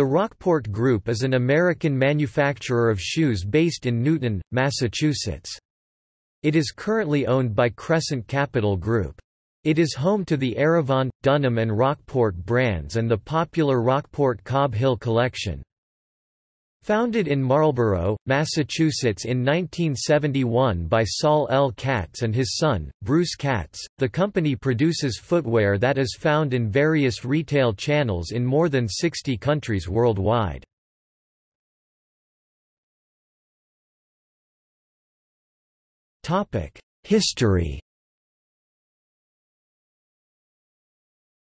The Rockport Group is an American manufacturer of shoes based in Newton, Massachusetts. It is currently owned by Crescent Capital Group. It is home to the Aravon, Dunham and Rockport brands and the popular Rockport Cobb Hill collection. Founded in Marlborough, Massachusetts in 1971 by Saul L. Katz and his son, Bruce Katz, the company produces footwear that is found in various retail channels in more than 60 countries worldwide. History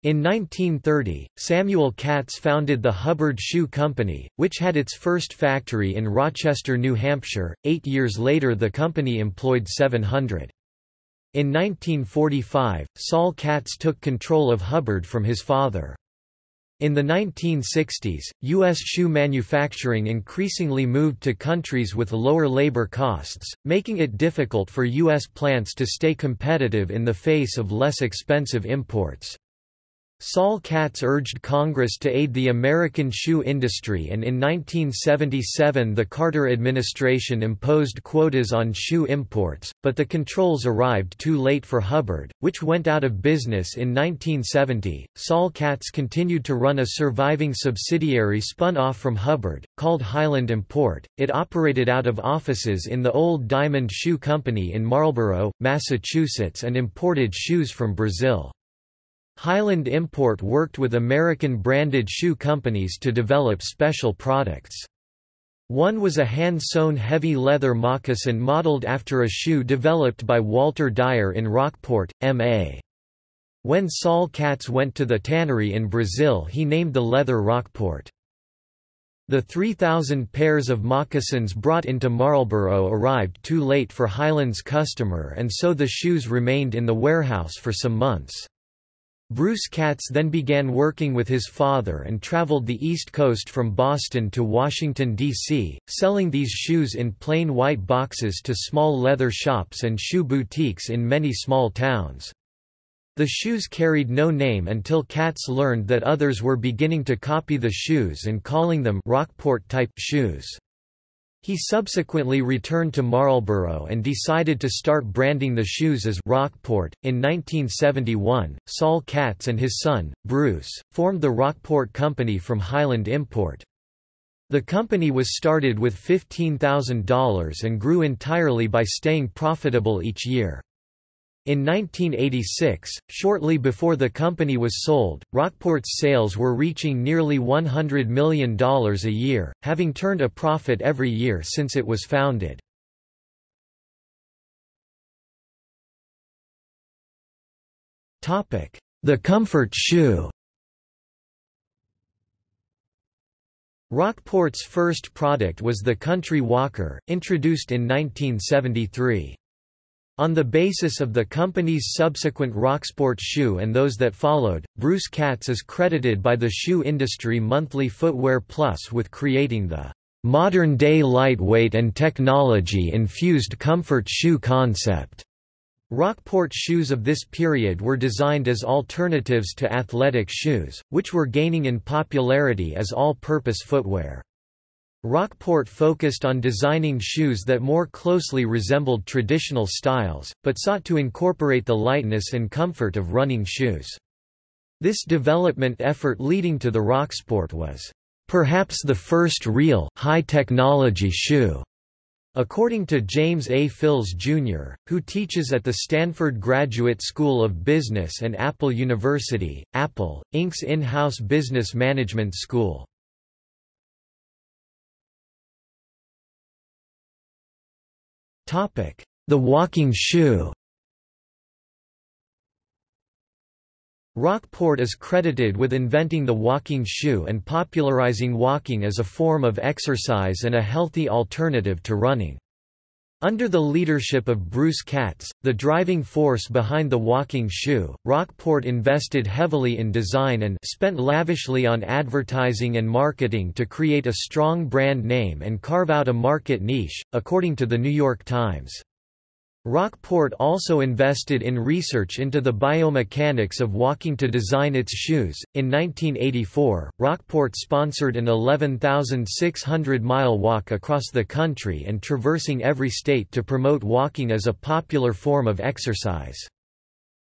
In 1930, Samuel Katz founded the Hubbard Shoe Company, which had its first factory in Rochester, New Hampshire. Eight years later the company employed 700. In 1945, Saul Katz took control of Hubbard from his father. In the 1960s, U.S. shoe manufacturing increasingly moved to countries with lower labor costs, making it difficult for U.S. plants to stay competitive in the face of less expensive imports. Saul Katz urged Congress to aid the American shoe industry and in 1977 the Carter administration imposed quotas on shoe imports, but the controls arrived too late for Hubbard, which went out of business in 1970. Saul Katz continued to run a surviving subsidiary spun off from Hubbard, called Highland Import. It operated out of offices in the Old Diamond Shoe Company in Marlborough, Massachusetts and imported shoes from Brazil. Highland Import worked with American branded shoe companies to develop special products. One was a hand-sewn heavy leather moccasin modeled after a shoe developed by Walter Dyer in Rockport, M.A. When Saul Katz went to the tannery in Brazil he named the leather Rockport. The 3,000 pairs of moccasins brought into Marlborough arrived too late for Highland's customer and so the shoes remained in the warehouse for some months. Bruce Katz then began working with his father and traveled the East Coast from Boston to Washington, D.C., selling these shoes in plain white boxes to small leather shops and shoe boutiques in many small towns. The shoes carried no name until Katz learned that others were beginning to copy the shoes and calling them Rockport-type shoes. He subsequently returned to Marlborough and decided to start branding the shoes as Rockport. In 1971, Saul Katz and his son, Bruce, formed the Rockport Company from Highland Import. The company was started with $15,000 and grew entirely by staying profitable each year. In 1986, shortly before the company was sold, Rockport's sales were reaching nearly $100 million a year, having turned a profit every year since it was founded. The comfort shoe Rockport's first product was the Country Walker, introduced in 1973. On the basis of the company's subsequent Rocksport shoe and those that followed, Bruce Katz is credited by the shoe industry Monthly Footwear Plus with creating the modern-day lightweight and technology-infused comfort shoe concept. Rockport shoes of this period were designed as alternatives to athletic shoes, which were gaining in popularity as all-purpose footwear. Rockport focused on designing shoes that more closely resembled traditional styles, but sought to incorporate the lightness and comfort of running shoes. This development effort leading to the Rocksport was, "...perhaps the first real, high-technology shoe." According to James A. Phills, Jr., who teaches at the Stanford Graduate School of Business and Apple University, Apple, Inc.'s in-house business management school. The walking shoe Rockport is credited with inventing the walking shoe and popularizing walking as a form of exercise and a healthy alternative to running. Under the leadership of Bruce Katz, the driving force behind the walking shoe, Rockport invested heavily in design and spent lavishly on advertising and marketing to create a strong brand name and carve out a market niche, according to the New York Times. Rockport also invested in research into the biomechanics of walking to design its shoes. In 1984, Rockport sponsored an 11,600 mile walk across the country and traversing every state to promote walking as a popular form of exercise.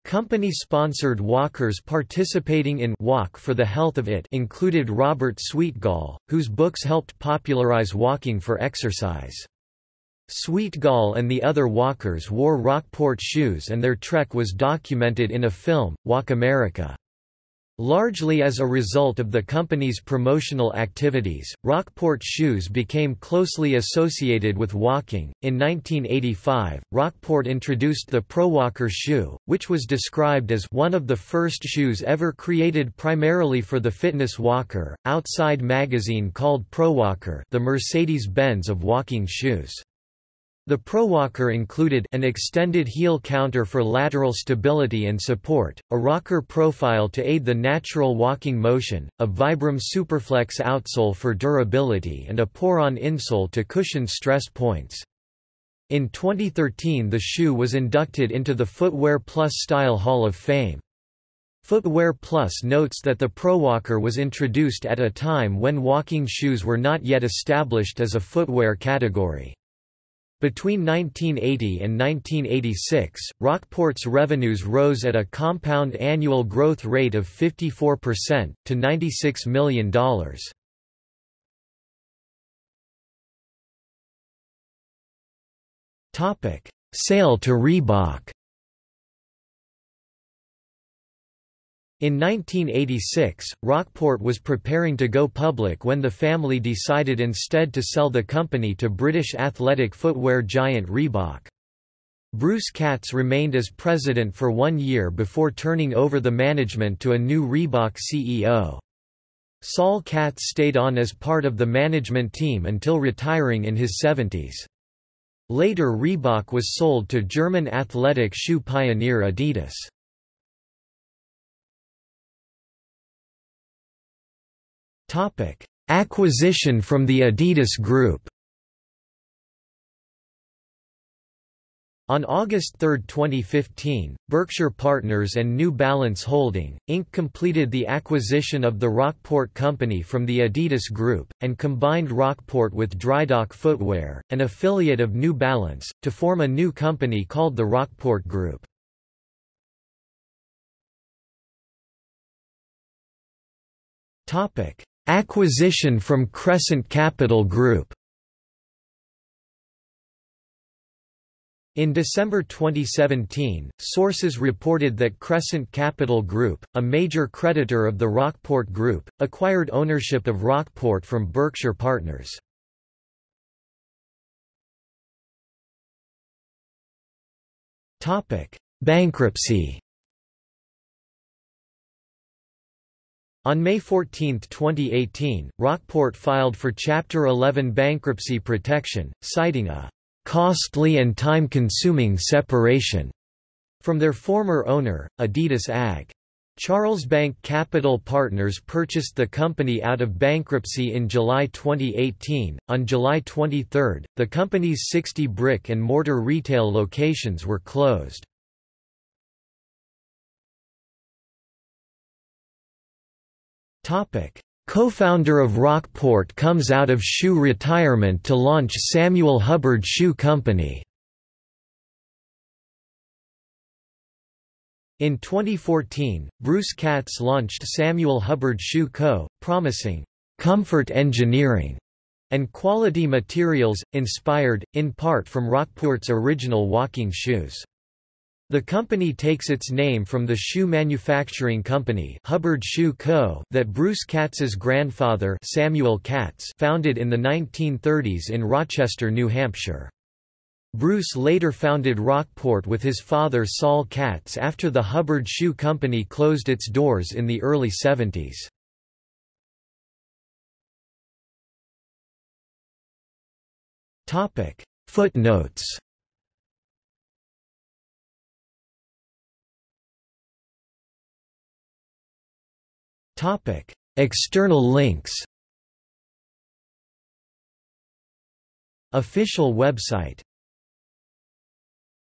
Company-sponsored walkers participating in Walk for the Health of It included Robert Sweetgall, whose books helped popularize walking for exercise. Sweetgall and the other walkers wore Rockport shoes and their trek was documented in a film, Walk America. Largely as a result of the company's promotional activities, Rockport shoes became closely associated with walking. In 1985, Rockport introduced the ProWalker shoe, which was described as one of the first shoes ever created primarily for the fitness walker. Outside magazine called ProWalker, the Mercedes-Benz of walking shoes. The ProWalker included an extended heel counter for lateral stability and support, a rocker profile to aid the natural walking motion, a Vibram Superflex outsole for durability and a pour-on insole to cushion stress points. In 2013 the shoe was inducted into the Footwear Plus Style Hall of Fame. Footwear Plus notes that the ProWalker was introduced at a time when walking shoes were not yet established as a footwear category. Between 1980 and 1986, Rockport's revenues rose at a compound annual growth rate of 54%, to $96 million. Sale to Reebok In 1986, Rockport was preparing to go public when the family decided instead to sell the company to British athletic footwear giant Reebok. Bruce Katz remained as president for one year before turning over the management to a new Reebok CEO. Saul Katz stayed on as part of the management team until retiring in his 70s. Later Reebok was sold to German athletic shoe pioneer Adidas. Acquisition from the Adidas Group On August 3, 2015, Berkshire Partners and New Balance Holding, Inc. completed the acquisition of the Rockport Company from the Adidas Group, and combined Rockport with Drydock Footwear, an affiliate of New Balance, to form a new company called the Rockport Group. Acquisition from Crescent Capital Group In December 2017, sources reported that Crescent Capital Group, a major creditor of the Rockport Group, acquired ownership of Rockport from Berkshire Partners. Bankruptcy On May 14, 2018, Rockport filed for Chapter 11 bankruptcy protection, citing a "...costly and time-consuming separation," from their former owner, Adidas AG. Charlesbank Capital Partners purchased the company out of bankruptcy in July 2018. On July 23, the company's 60 brick and mortar retail locations were closed. Co-founder of Rockport comes out of shoe retirement to launch Samuel Hubbard Shoe Company. In 2014, Bruce Katz launched Samuel Hubbard Shoe Co., promising, "...comfort engineering." and quality materials, inspired, in part from Rockport's original walking shoes. The company takes its name from the shoe manufacturing company Hubbard Shoe Co. that Bruce Katz's grandfather Samuel Katz founded in the 1930s in Rochester, New Hampshire. Bruce later founded Rockport with his father Saul Katz after the Hubbard Shoe Company closed its doors in the early 70s. Footnotes External links Official website